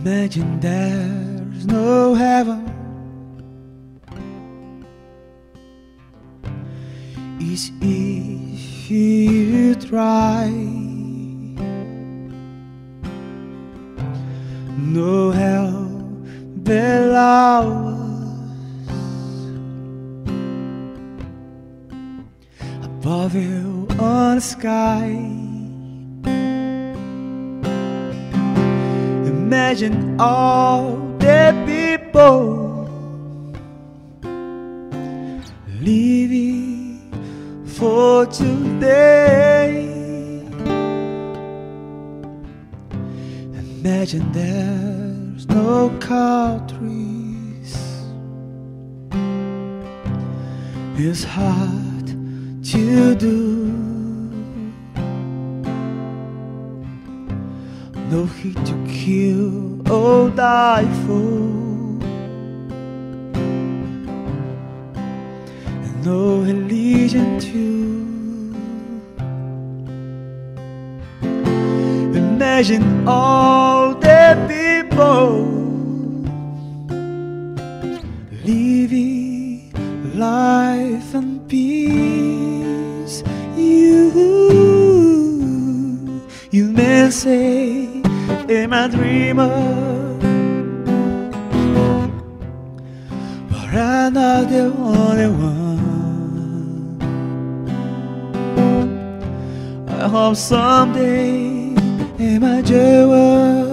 Imagine there's no heaven. It's if you try. No hell below us. Above you on the sky. Imagine all the people living for today. Imagine there's no countries. It's hard to do. No heat to kill or die for. And no religion to. Imagine all the people living life and peace. You, you may say, am a dreamer? Oh. But I'm not the only one. I hope someday am I jealous?